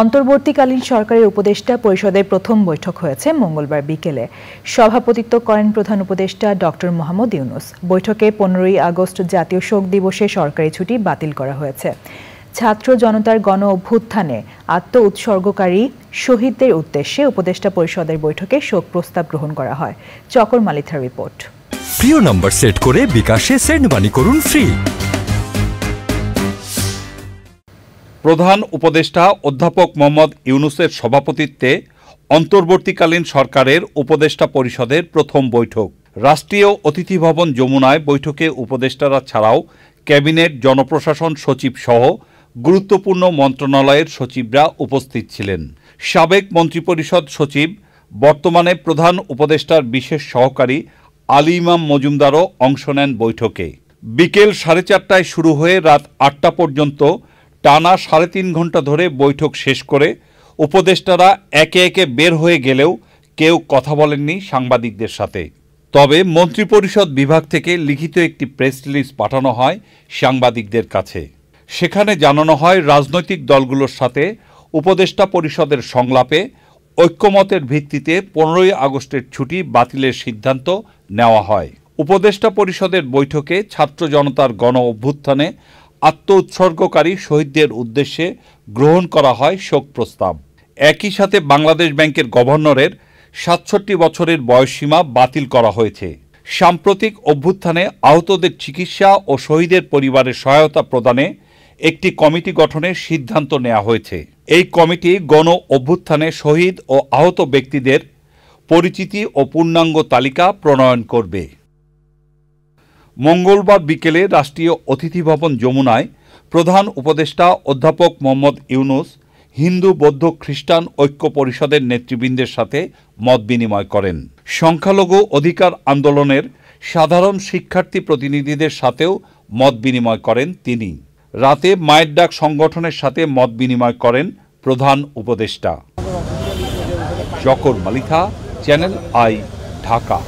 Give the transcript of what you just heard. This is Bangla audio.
অন্তর্বর্তীকালীন সরকারের উপদেষ্টা পরিষদের প্রথম বৈঠক হয়েছে মঙ্গলবার বিকেলে। সভাপতিত্ব করেন প্রধান উপদেষ্টা ডক্টর মোহাম্মদ ইউনুস। বৈঠকে পনেরোই আগস্ট জাতীয় শোক দিবসে সরকারি ছুটি বাতিল করা হয়েছে। ছাত্র জনতার গণ অভ্যুত্থানে আত্ম উৎসর্গকারী শহীদদের উদ্দেশ্যে উপদেষ্টা পরিষদের বৈঠকে শোক প্রস্তাব গ্রহণ করা হয়। চকর মালিথার রিপোর্ট। প্রিয় নম্বর সেট করে বিকাশে সেন্ড মানি করুন ফ্রি। প্রধান উপদেষ্টা অধ্যাপক মোহাম্মদ ইউনুসের সভাপতিত্বে অন্তর্বর্তীকালীন সরকারের উপদেষ্টা পরিষদের প্রথম বৈঠক। রাষ্ট্রীয় অতিথি ভবন যমুনায় বৈঠকে উপদেষ্টারা ছাড়াও ক্যাবিনেট জনপ্রশাসন সচিব সহ গুরুত্বপূর্ণ মন্ত্রণালয়ের সচিবরা উপস্থিত ছিলেন। সাবেক মন্ত্রিপরিষদ সচিব, বর্তমানে প্রধান উপদেষ্টার বিশেষ সহকারী আলী ইমাম মজুমদারও অংশ নেন বৈঠকে। বিকেল সাড়ে চারটায় শুরু হয়ে রাত আটটা পর্যন্ত টানা সাড়ে তিন ঘণ্টা ধরে বৈঠক শেষ করে উপদেষ্টারা একে একে বের হয়ে গেলেও কেউ কথা বলেননি সাংবাদিকদের সাথে। তবে মন্ত্রিপরিষদ বিভাগ থেকে লিখিত একটি প্রেস রিলিজ পাঠানো হয় সাংবাদিকদের কাছে। সেখানে জানানো হয়, রাজনৈতিক দলগুলোর সাথে উপদেষ্টা পরিষদের সংলাপে ঐক্যমতের ভিত্তিতে পনেরোই আগস্টের ছুটি বাতিলের সিদ্ধান্ত নেওয়া হয়। উপদেষ্টা পরিষদের বৈঠকে ছাত্র জনতার গণ অভ্যুত্থানে আত্ম উৎসর্গকারী শহীদদের উদ্দেশ্যে গ্রহণ করা হয় শোক প্রস্তাব। একই সাথে বাংলাদেশ ব্যাংকের গভর্নরের সাতষট্টি বছরের বয়সসীমা বাতিল করা হয়েছে। সাম্প্রতিক অভ্যুত্থানে আহতদের চিকিৎসা ও শহীদের পরিবারের সহায়তা প্রদানে একটি কমিটি গঠনের সিদ্ধান্ত নেওয়া হয়েছে। এই কমিটি গণ অভ্যুত্থানে শহীদ ও আহত ব্যক্তিদের পরিচিতি ও পূর্ণাঙ্গ তালিকা প্রণয়ন করবে। মঙ্গলবার বিকেলে রাষ্ট্রীয় অতিথি ভবন যমুনায় প্রধান উপদেষ্টা অধ্যাপক মোহাম্মদ ইউনুস হিন্দু, বৌদ্ধ, খ্রিস্টান ঐক্য পরিষদের নেতৃবৃন্দের সাথে মত বিনিময় করেন। সংখ্যালঘু অধিকার আন্দোলনের সাধারণ শিক্ষার্থী প্রতিনিধিদের সাথেও মত বিনিময় করেন তিনি। রাতে মায়ের ডাক সংগঠনের সাথে মত বিনিময় করেন প্রধান উপদেষ্টা। Jakar Malitha, channel I, Dhaka.